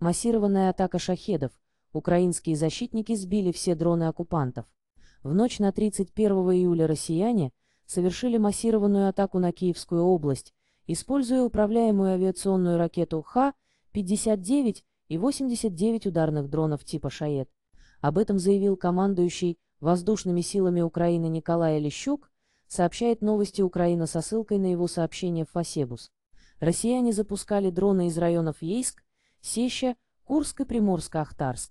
Массированная атака шахедов. Украинские защитники сбили все дроны оккупантов. В ночь на 31 июля россияне совершили массированную атаку на Киевскую область, используя управляемую авиационную ракету Х-59 и 89 ударных дронов типа «Шаед». Об этом заявил командующий воздушными силами Украины Николай Лещук, сообщает новости Украина со ссылкой на его сообщение в Фасебус. Россияне запускали дроны из районов Ейск, Сеща, Курск и Приморско-Ахтарск.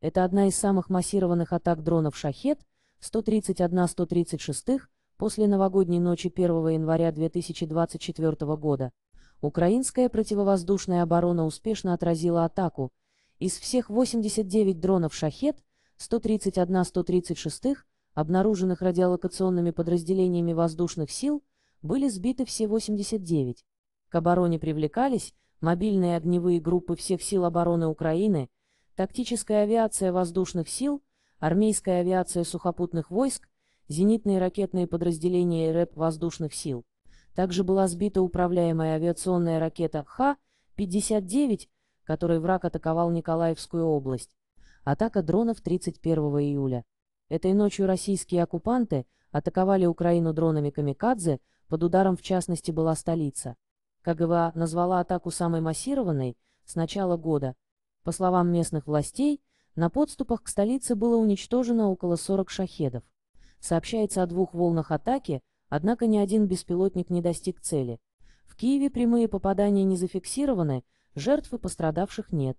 Это одна из самых массированных атак дронов «Шахет», 131-136 после новогодней ночи 1 января 2024 года. Украинская противовоздушная оборона успешно отразила атаку. Из всех 89 дронов «Шахет» 131-136 обнаруженных радиолокационными подразделениями воздушных сил были сбиты все 89. К обороне привлекались мобильные огневые группы всех сил обороны Украины, тактическая авиация воздушных сил, армейская авиация сухопутных войск, зенитные ракетные подразделения РЭП воздушных сил. Также была сбита управляемая авиационная ракета Х-59, которой враг атаковал Николаевскую область. Атака дронов 31 июля. Этой ночью российские оккупанты атаковали Украину дронами «Камикадзе», под ударом в частности была столица. КГВА назвала атаку самой массированной с начала года. По словам местных властей, на подступах к столице было уничтожено около 40 шахедов. Сообщается о двух волнах атаки, однако ни один беспилотник не достиг цели. В Киеве прямые попадания не зафиксированы, жертв и пострадавших нет.